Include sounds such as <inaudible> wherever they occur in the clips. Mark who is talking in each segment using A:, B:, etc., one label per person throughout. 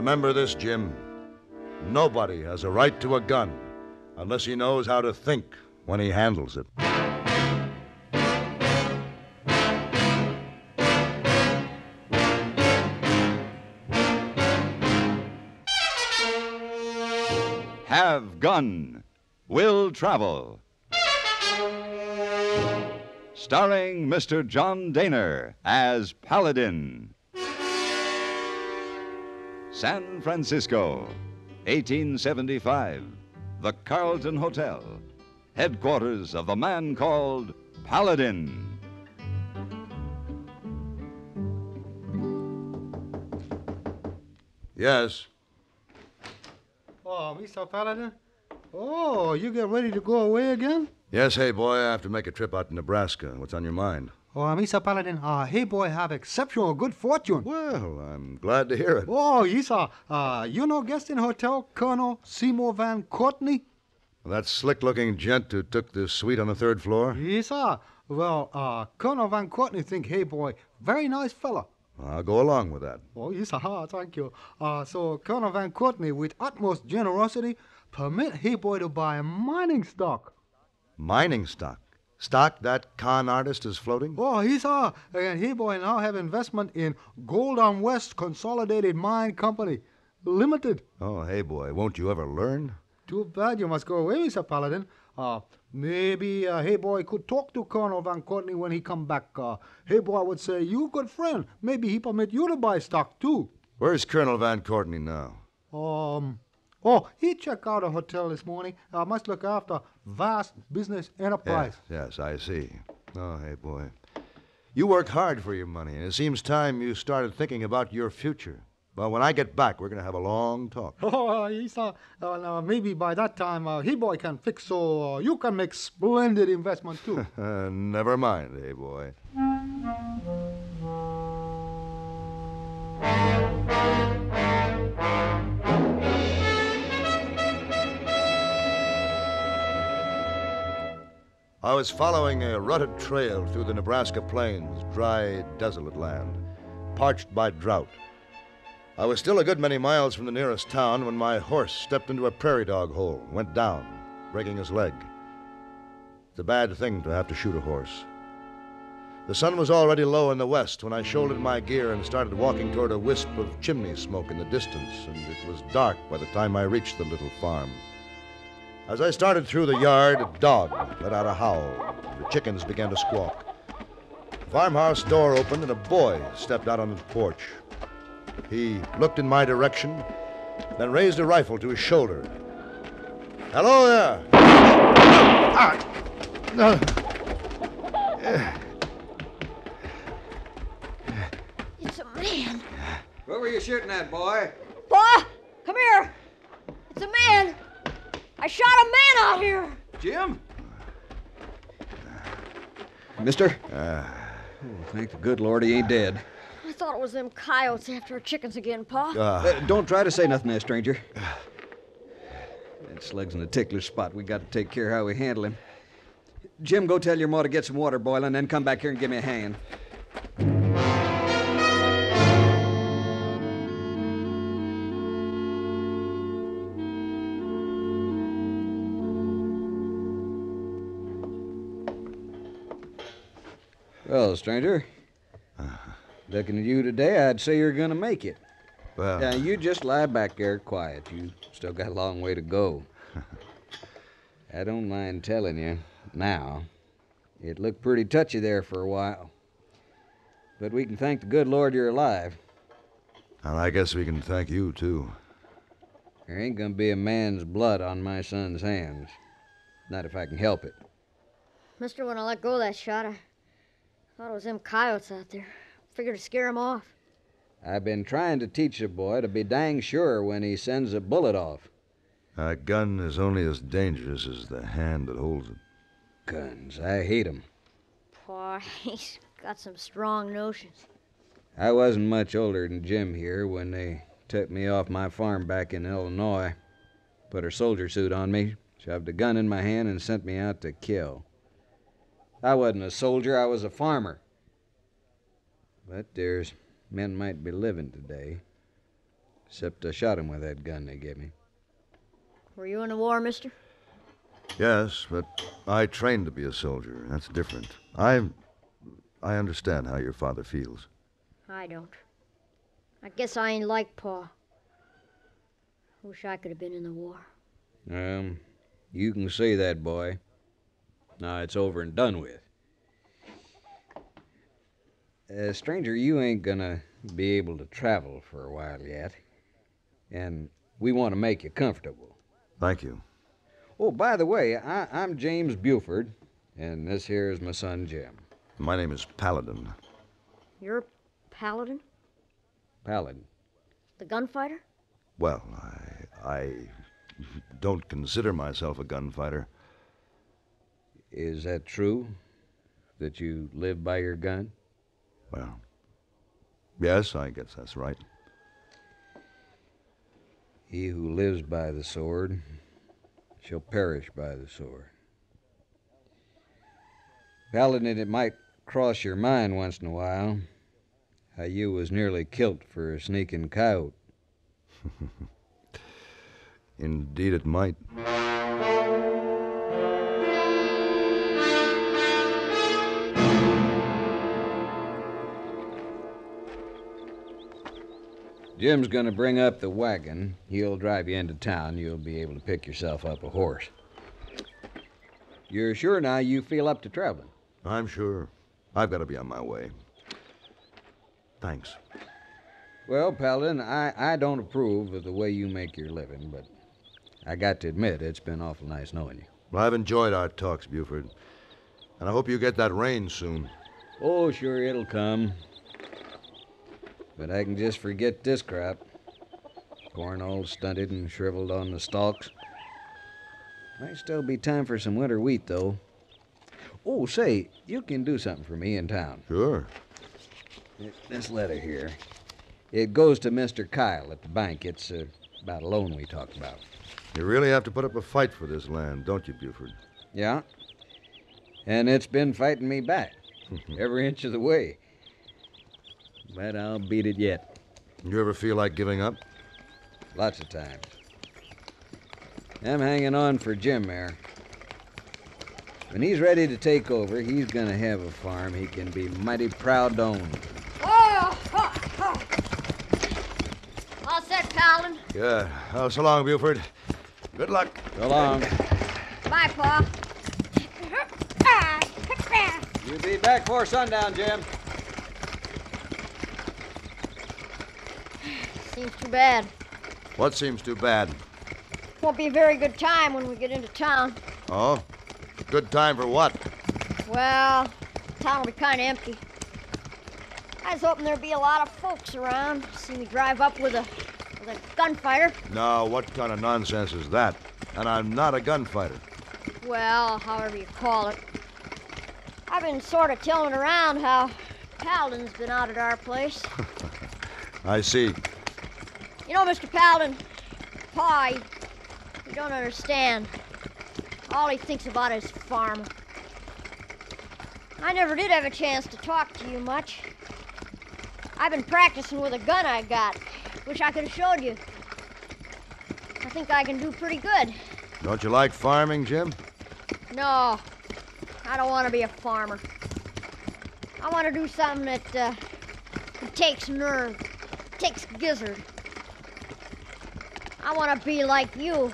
A: Remember this, Jim. Nobody has a right to a gun unless he knows how to think when he handles it.
B: Have Gun Will Travel. Starring Mr. John Dehner as Paladin. San Francisco, 1875. The Carlton Hotel, headquarters of the man called Paladin.
A: Yes.
C: Oh, Mr. Paladin? Oh, you get ready to go away again?
A: Yes, hey boy, I have to make a trip out to Nebraska. What's on your mind?
C: Oh, Mr. Paladin, uh, hey boy have exceptional good fortune.
A: Well, I'm glad to hear it.
C: Oh, sir. Uh, you know guest in hotel, Colonel Seymour Van Courtney?
A: That slick looking gent who took the suite on the third floor?
C: Yes, sir. Well, uh, Colonel Van Courtney think, hey boy, very nice fella.
A: I'll go along with that.
C: Oh, yes, sir. Thank you. Uh, so Colonel Van Courtney, with utmost generosity, permit hey boy to buy mining stock.
A: Mining stock. Stock that con artist is floating?
C: Oh, yes, sir. And hey boy now have investment in Golden West Consolidated Mine Company, Limited.
A: Oh, hey boy, won't you ever learn?
C: Too bad you must go away, Mr. Paladin. Uh, maybe uh, Hey Boy could talk to Colonel Van Courtney when he come back. Uh, hey Boy would say, you good friend. Maybe he permit you to buy stock too.
A: Where's Colonel Van Courtney now?
C: Um, oh, he checked out a hotel this morning. I must look after vast business enterprise.
A: Yes, yes, I see. Oh, hey boy. You work hard for your money, and it seems time you started thinking about your future. Well, when I get back, we're going to have a long talk. <laughs>
C: Oh, he saw. Uh, now maybe by that time, uh, Hey Boy can fix so uh, you can make splendid investment too.
A: Uh, <laughs> never mind, hey I was following a rutted trail through the Nebraska plains, dry, desolate land, parched by drought. I was still a good many miles from the nearest town when my horse stepped into a prairie dog hole, went down, breaking his leg. It's a bad thing to have to shoot a horse. The sun was already low in the west when I shouldered my gear and started walking toward a wisp of chimney smoke in the distance, and it was dark by the time I reached the little farm. As I started through the yard, a dog let out a howl. The chickens began to squawk. The farmhouse door opened and a boy stepped out on the porch. He looked in my direction, then raised a rifle to his shoulder. Hello there! Ah! No.
D: It's a man.
E: What were you shooting at, boy?
D: Boy, come here. It's a man. I shot a man out here.
E: Jim? Mister?
A: Uh,
E: Oh, thank the good Lord he ain't dead.
D: I thought it was them coyotes after our chickens again, Pa.
A: uh,
E: Uh, don't try to say nothing there, stranger. That slug's in a tickler spot. We got to take care how we handle him. Jim, go tell your ma to get some water boiling, then come back here and give me a hand. Well, stranger, uh-huh. looking at you today, I'd say you're gonna make it.
A: well,
E: Now, you just lie back there quiet. You still got a long way to go. <laughs> I don't mind telling you now. It looked pretty touchy there for a while. But we can thank the good Lord you're alive.
A: and I guess we can thank you, too.
E: There ain't gonna be a man's blood on my son's hands. Not if I can help it.
D: Mister, when I let go of that shot, I thought it was them coyotes out there. Figured to scare 'em off.
E: I've been trying to teach the boy to be dang sure when he sends a bullet off.
A: A gun is only as dangerous as the hand that holds it.
E: Guns, I hate 'em.
D: Pa, he's got some strong notions.
E: I wasn't much older than Jim here when they took me off my farm back in Illinois, put a soldier suit on me, shoved a gun in my hand, and sent me out to kill. I wasn't a soldier, I was a farmer. But there's men might be living today. except I shot him with that gun they gave me.
D: Were you in the war, mister?
A: Yes, but I trained to be a soldier. That's different. I. I understand how your father feels.
D: I don't. I guess I ain't like Pa. Wish I could have been in the war.
E: Um, you can say that, boy. Now it's over and done with. Uh, stranger, you ain't gonna be able to travel for a while yet. And we want to make you comfortable.
A: Thank you.
E: Oh, by the way, I, I'm James Buford, and this here is my son Jim.
A: My name is Paladin.
D: You're paladin?
E: Paladin.
D: The gunfighter?
A: Well, I. I don't consider myself a gunfighter.
E: Is that true? That you live by your gun?
A: Well, yes, I guess that's right.
E: He who lives by the sword shall perish by the sword. Paladin, it might cross your mind once in a while how you was nearly killed for a sneaking coyote. <laughs>
A: Indeed, it might.
E: Jim's gonna bring up the wagon. He'll drive you into town. You'll be able to pick yourself up a horse. You're sure now you feel up to traveling?
A: I'm sure. I've got to be on my way. Thanks.
E: Well, Paladin, I, I don't approve of the way you make your living, but I got to admit it's been awful nice knowing you.
A: Well, I've enjoyed our talks, Buford. And I hope you get that rain soon.
E: Oh, sure, it'll come. But I can just forget this crap. Corn all stunted and shriveled on the stalks. Might still be time for some winter wheat, though. Oh, say, you can do something for me in town.
A: Sure.
E: This letter here. It goes to Mr. Kyle at the bank. It's uh, about a loan we talked about.
A: You really have to put up a fight for this land, don't you, Buford?
E: Yeah? And it's been fighting me back <laughs> every inch of the way. But I'll beat it yet.
A: You ever feel like giving up?
E: Lots of times. I'm hanging on for Jim there. When he's ready to take over, he's gonna have a farm he can be mighty proud to own.
D: Oh, oh, oh. All set, Paladin.
A: Yeah. Oh, so long, Buford. Good luck.
E: So long.
D: Bye, Pa.
E: You'll be back before sundown, Jim.
D: Seems too bad.
A: What seems too bad?
D: Won't be a very good time when we get into town.
A: Oh? Good time for what?
D: Well, town will be kind of empty. I was hoping there'd be a lot of folks around. See me drive up with a with a gunfighter.
A: Now, what kind of nonsense is that? And I'm not a gunfighter.
D: Well, however you call it. I've been sort of telling around how Paladin's been out at our place. <laughs>
A: I see.
D: You know, Mr. Paladin, Pa, he, you don't understand. All he thinks about is farm. I never did have a chance to talk to you much. I've been practicing with a gun I got. Wish I could have showed you. I think I can do pretty good.
A: Don't you like farming, Jim?
D: No, I don't want to be a farmer. I want to do something that, uh, that takes nerve, takes gizzard. I want to be like you.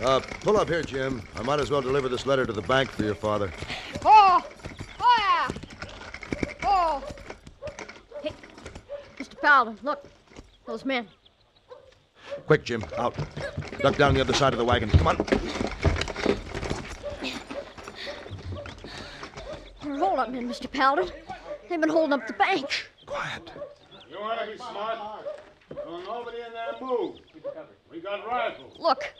A: Uh, pull up here, Jim. I might as well deliver this letter to the bank for your father.
D: Oh! Oh, yeah! Oh! Hey, Mr. Paladin, look. Those men.
A: Quick, Jim. Out. Duck down the other side of the wagon. Come on.
D: They're hold-up men, Mr. Paladin. They've been holding up the bank.
A: Quiet.
F: You want to be smart? Don't nobody in there move. We got rifles.
D: Look,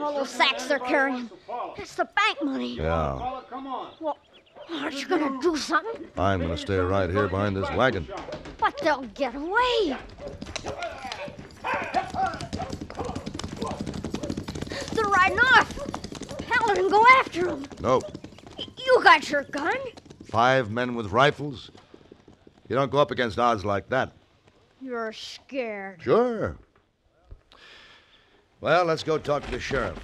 D: all those sacks they're carrying. That's the bank money.
A: Yeah.
F: Come on.
D: Well, aren't you gonna do something?
A: I'm going to stay right here behind this wagon.
D: But they'll get away. They're riding off. Paladin, go after him.
A: Nope.
D: You got your gun.
A: Five men with rifles? You don't go up against odds like that.
D: You're scared.
A: Sure. Well, let's go talk to the sheriff.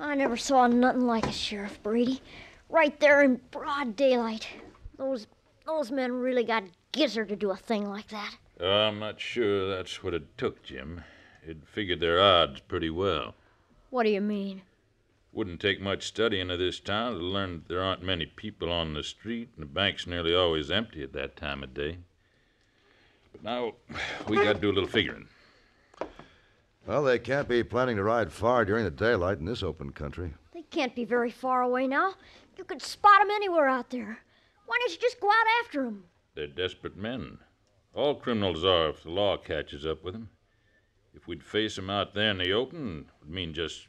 D: I never saw nothing like it, Sheriff Brady. Right there in broad daylight. Those those men really got gizzard to do a thing like that.
G: Uh, I'm not sure that's what it took, Jim. It figured their odds pretty well.
D: What do you mean?
G: Wouldn't take much studying of this town to learn that there aren't many people on the street, and the bank's nearly always empty at that time of day. But now, we got to do a little figuring.
A: Well, they can't be planning to ride far during the daylight in this open country.
D: They can't be very far away now. You could spot 'em anywhere out there. Why don't you just go out after 'em?
G: They're desperate men. All criminals are if the law catches up with them. If we'd face 'em out there in the open, it would mean just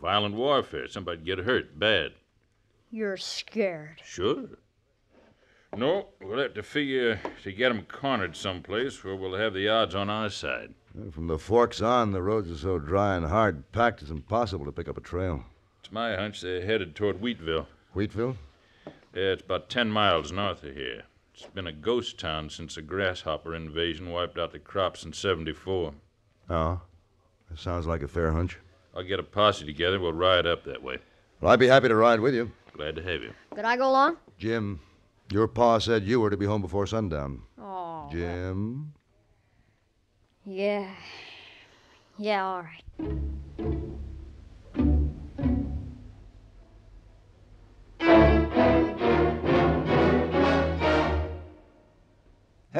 G: violent warfare. Somebody'd get hurt bad.
D: You're scared.
G: Sure. No, we'll have to figure to get 'em cornered someplace where we'll have the odds on our side.
A: From the forks on, the roads are so dry and hard packed it's impossible to pick up a trail.
G: It's my hunch they're headed toward Wheatville.
A: Wheatville?
G: Yeah, it's about ten miles north of here. It's been a ghost town since the grasshopper invasion wiped out the crops in 74.
A: Oh. That sounds like a fair hunch.
G: I'll get a posse together. We'll ride up that way.
A: Well, I'd be happy to ride with you.
G: Glad to have you.
D: Could I go along?
A: Jim, your pa said you were to be home before sundown.
D: Oh.
A: Jim?
D: Yeah. Yeah, all right.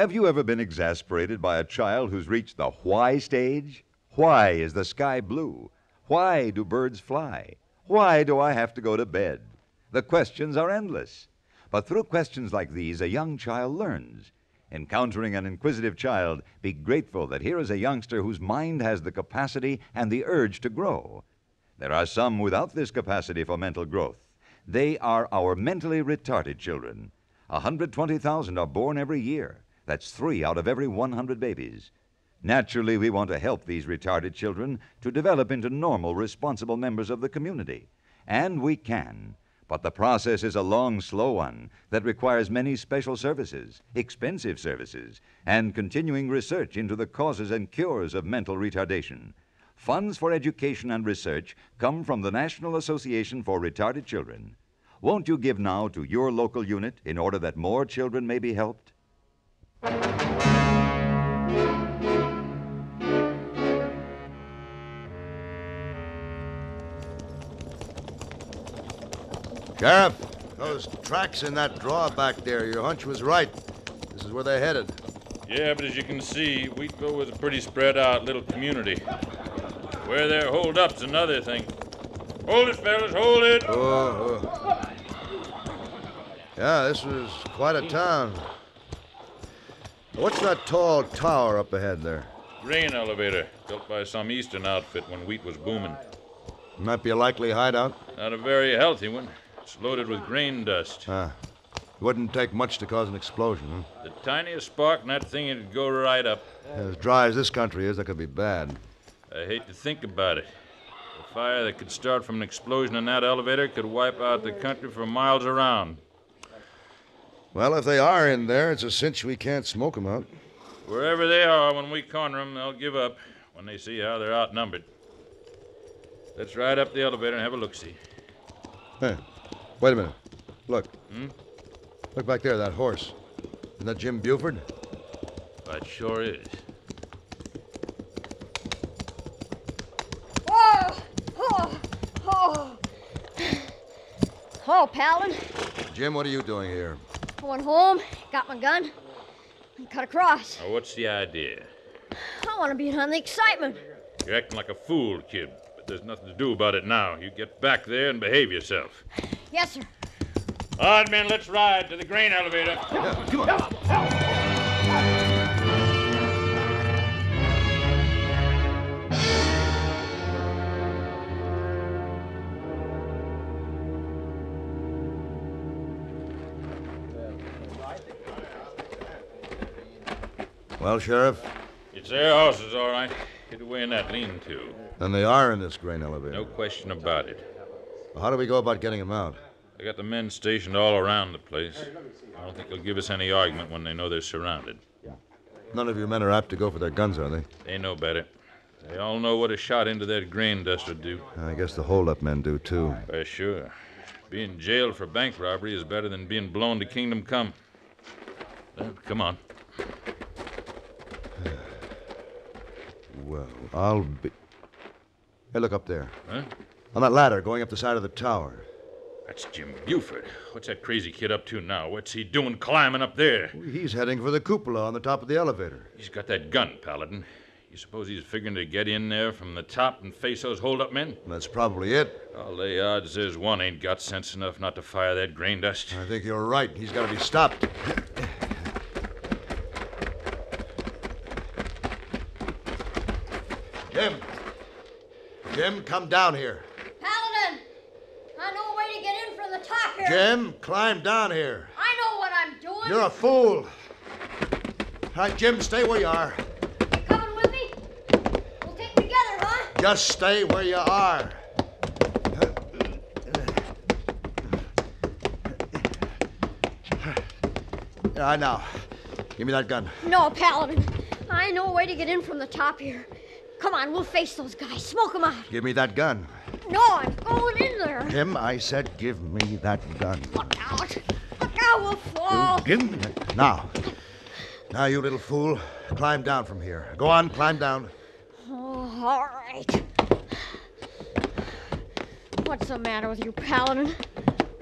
B: Have you ever been exasperated by a child who's reached the why stage? Why is the sky blue? Why do birds fly? Why do I have to go to bed? The questions are endless. But through questions like these, a young child learns. Encountering an inquisitive child, be grateful that here is a youngster whose mind has the capacity and the urge to grow. There are some without this capacity for mental growth. They are our mentally retarded children. 120,000 are born every year. That's three out of every 100 babies. Naturally, we want to help these retarded children to develop into normal, responsible members of the community. And we can. But the process is a long, slow one that requires many special services, expensive services, and continuing research into the causes and cures of mental retardation. Funds for education and research come from the National Association for Retarded Children. Won't you give now to your local unit in order that more children may be helped?
A: Sheriff, those tracks in that draw back there, your hunch was right. This is where they're headed.
G: Yeah, but as you can see, Wheatville was a pretty spread out little community. Where they're holed up's another thing. Hold it, fellas, hold it!
A: Oh, oh. Yeah, this was quite a town. What's that tall tower up ahead there?
G: Grain elevator, built by some eastern outfit when wheat was booming.
A: Might be a likely hideout.
G: Not a very healthy one. It's loaded with grain dust.
A: Ah. Wouldn't take much to cause an explosion, huh?
G: The tiniest spark in that thing would go right up.
A: As dry as this country is, that could be bad.
G: I hate to think about it. A fire that could start from an explosion in that elevator could wipe out the country for miles around.
A: Well, if they are in there, it's a cinch we can't smoke 'em out.
G: Wherever they are, when we corner them, they'll give up when they see how they're outnumbered. Let's ride up the elevator and have a look see.
A: Hey, wait a minute. Look.
G: Hmm?
A: Look back there, that horse. Isn't that Jim Buford?
G: It sure is.
D: Oh! Oh! Oh! <sighs> Oh, Paladin.
A: Jim, what are you doing here?
D: I went home, got my gun, and cut across.
G: Now, what's the idea?
D: I want to be in on the excitement.
G: You're acting like a fool, kid, but there's nothing to do about it now. You get back there and behave yourself.
D: Yes, sir.
G: All right, men, let's ride to the grain elevator.
A: Yeah, come on. Well, Sheriff,
G: It's their horses, all right. Hid away in that lean-to.
A: then they are in this grain elevator.
G: No question about it.
A: How do we go about getting them out?
G: They got the men stationed all around the place. I don't think they'll give us any argument when they know they're surrounded.
A: None of your men are apt to go for their guns, are they?
G: They know better. They all know what a shot into that grain dust would do.
A: I guess the holdup men do, too.
G: Why, sure. Being jailed for bank robbery is better than being blown to kingdom come. Well, come on.
A: Well, I'll be. Hey, look up there.
G: Huh?
A: On that ladder going up the side of the tower.
G: That's Jim Buford. What's that crazy kid up to now? What's he doing climbing up there?
A: He's heading for the cupola on the top of the elevator.
G: He's got that gun, Paladin. You suppose he's figuring to get in there from the top and face those holdup men?
A: That's probably it.
G: I'll lay odds there's one ain't got sense enough not to fire that grain dust.
A: I think you're right. He's got to be stopped. Jim! Jim, come down here.
D: Paladin! I know a way to get in from the top here.
A: Jim, climb down here.
D: I know what I'm doing.
A: You're a fool. All right, Jim, stay where you are.
D: You coming with me? We'll take together, huh?
A: Just stay where you are. Ah, now, give me that gun.
D: No, Paladin. I know a way to get in from the top here. Come on, we'll face those guys. Smoke them out.
A: Give me that gun.
D: No, I'm going in there.
A: Jim, I said give me that gun.
D: Look out. Look out, we'll fall.
A: Give me that. Now. Now, you little fool, climb down from here. Go on, climb down.
D: Oh, all right. What's the matter with you, Paladin?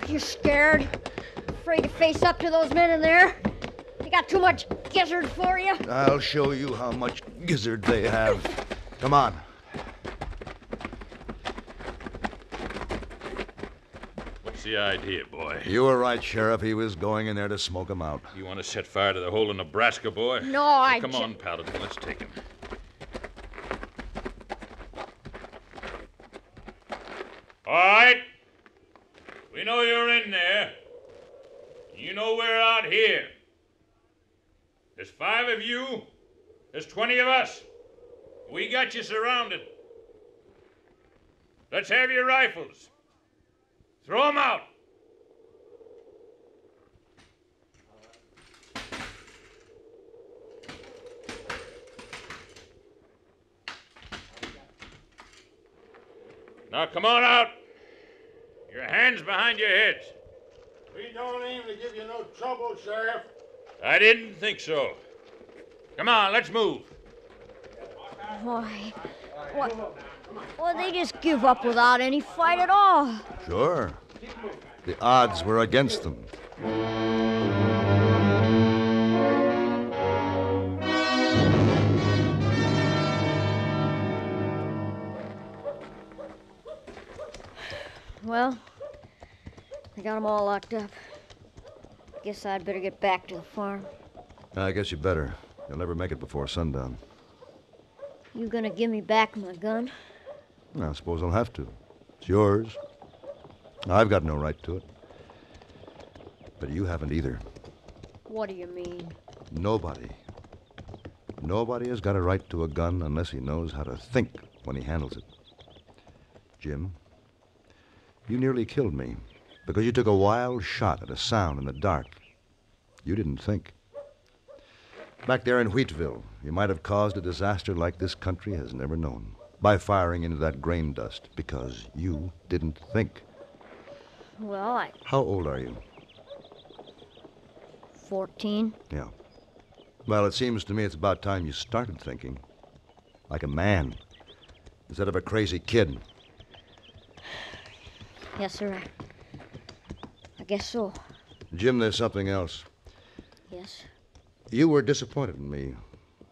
D: You scared? Afraid to face up to those men in there? They got too much gizzard for you?
A: I'll show you how much gizzard they have. Come on.
G: What's the idea, boy?
A: You were right, Sheriff. He was going in there to smoke him out.
G: You want to set fire to the whole of Nebraska, boy?
D: No, I
G: Come
D: ju-
G: on, Paladin. Let's take him. All right. We know you're in there. You know we're out here. There's five of you. There's 20 of us. We got you surrounded. Let's have your rifles. Throw 'em out. Now come on out. Your hands behind your heads.
F: We don't aim to give you no trouble, Sheriff.
G: I didn't think so. Come on, let's move.
D: Why? What? Well, they just give up without any fight at all.
A: Sure. The odds were against them.
D: Well, I got them all locked up. Guess I'd better get back to the farm.
A: I guess you better. You'll never make it before sundown.
D: You gonna give me back my gun?
A: I suppose I'll have to. It's yours. I've got no right to it. But you haven't either.
D: What do you mean?
A: Nobody. Nobody has got a right to a gun unless he knows how to think when he handles it. Jim, you nearly killed me because you took a wild shot at a sound in the dark. You didn't think. Back there in Wheatville, you might have caused a disaster like this country has never known by firing into that grain dust because you didn't think.
D: Well, I.
A: How old are you?
D: 14.
A: Yeah. Well, it seems to me it's about time you started thinking. Like a man. Instead of a crazy kid.
D: Yes, sir. I, I guess so.
A: Jim, there's something else.
D: Yes.
A: You were disappointed in me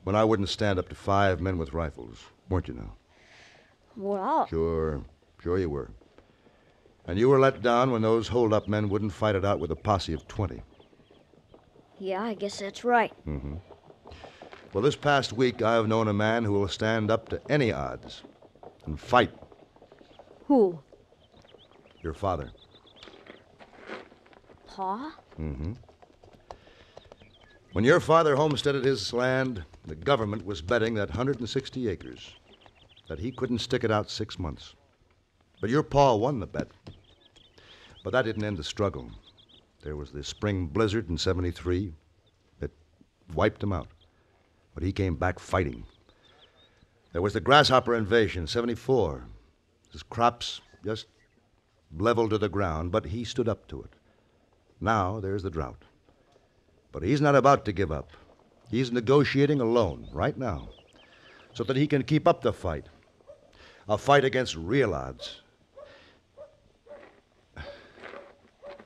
A: when I wouldn't stand up to five men with rifles, weren't you now?
D: Well,
A: Sure. Sure you were. And you were let down when those hold-up men wouldn't fight it out with a posse of 20.
D: yeah, I guess that's right.
A: Mm-hmm. Well, this past week, I have known a man who will stand up to any odds and fight
D: Who?
A: your father.
D: Pa?
A: Mm-hmm. When your father homesteaded his land, The government was betting that 160 acres, that he couldn't stick it out six months. But your pa won the bet. But that didn't end the struggle. There was the spring blizzard in 73. that wiped him out. But he came back fighting. There was the grasshopper invasion, 74. His crops just leveled to the ground, but he stood up to it. Now there's the drought. But he's not about to give up. He's negotiating alone right now so that he can keep up the fight. A fight against real odds. Do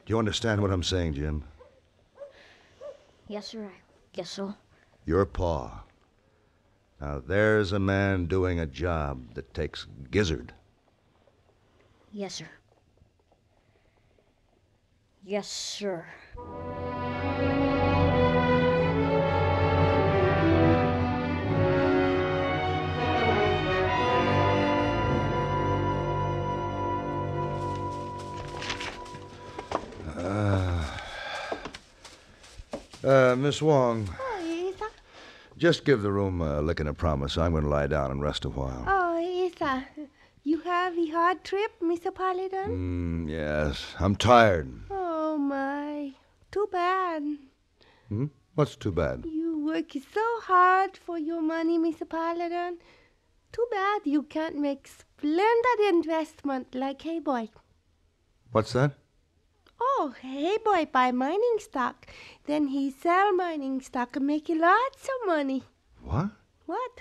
A: you understand what I'm saying, Jim?
D: Yes, sir. I guess so.
A: Your paw. Now there's a man doing a job that takes gizzard.
D: Yes, sir. Yes, sir.
A: Uh, Miss Wong,
H: Oh, Isa.
A: just give the room a lick and a promise. I'm going to lie down and rest a while.
H: Oh, Isa. You have a hard trip, Mr. Paladin?
A: Mm, yes, I'm tired.
H: Oh, my. Too bad.
A: Hmm? What's too bad?
H: You work so hard for your money, Mr. Paladin. Too bad you can't make splendid investment like Hey Boy.
A: What's that?
H: Oh, Hey Boy buy mining stock. Then he sell mining stock and make lots of money.
A: What?
H: What?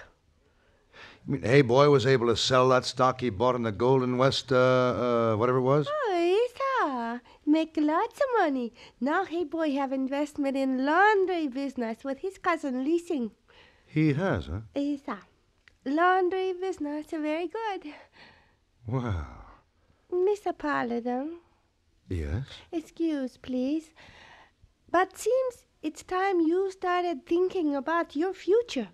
A: You mean Hey Boy was able to sell that stock he bought in the Golden West, uh, uh, whatever it was?
H: Oh, Isa, make lots of money. Now Hey Boy have investment in laundry business with his cousin leasing.
A: He has, huh?
H: Isa, laundry business very good.
A: Wow.
H: Mr. Paladin,
A: Yes?
H: excuse please, but seems it's time you started thinking about your future.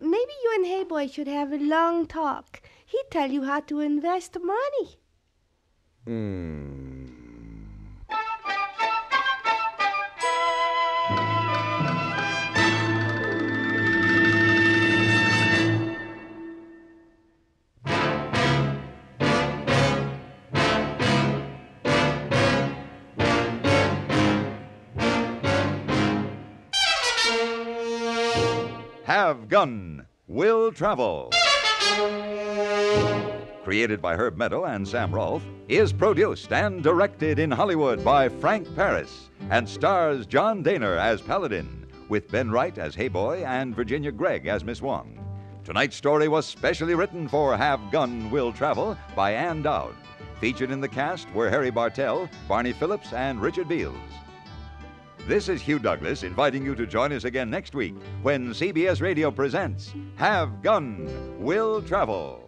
H: Maybe you and Hey Boy should have a long talk. He'd tell you how to invest money.
A: Hmm.
B: Have Gun Will Travel. Created by Herb Meadow and Sam Rolfe, is produced and directed in Hollywood by Frank Paris and stars John Dehner as Paladin, with Ben Wright as Hey Boy and Virginia Gregg as Miss Wong. Tonight's story was specially written for Have Gun Will Travel by Ann Doud. Featured in the cast were Harry Bartell, Barney Phillips, and Richard Beals. This is Hugh Douglas inviting you to join us again next week when CBS Radio presents Have Gun Will Travel.